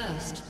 First.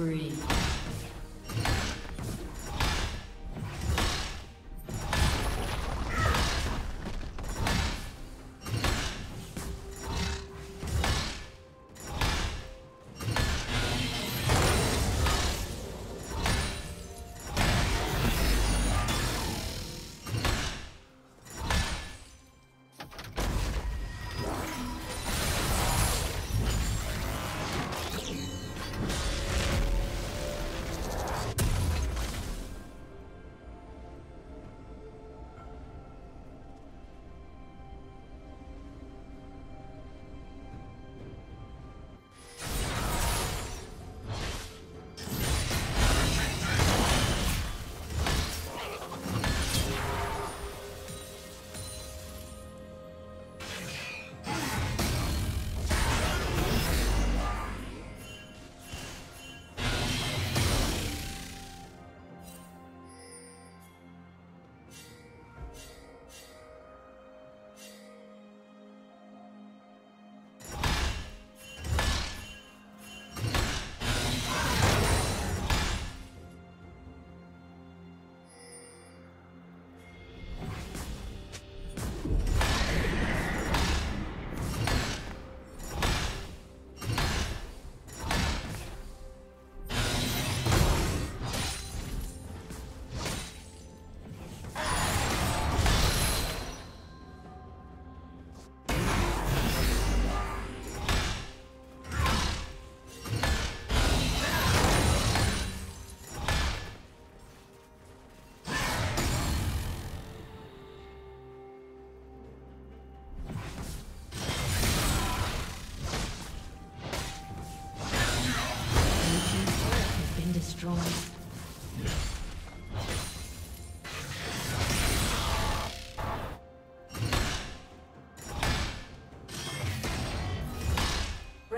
Spree.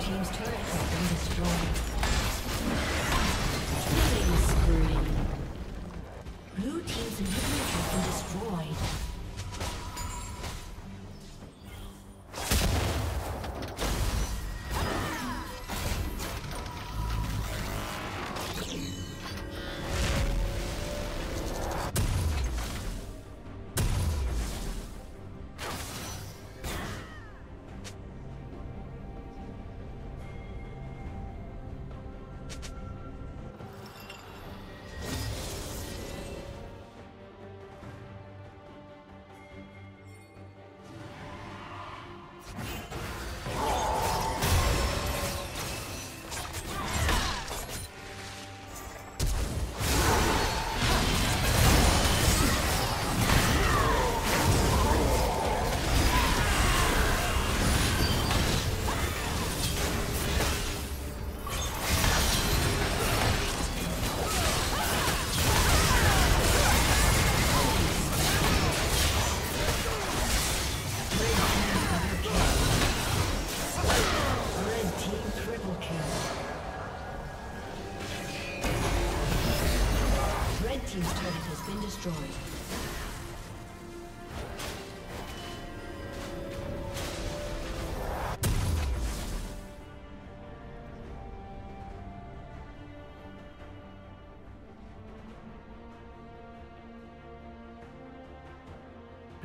team's turret has been destroyed. Killing spree. Blue team's inhibitor has been destroyed.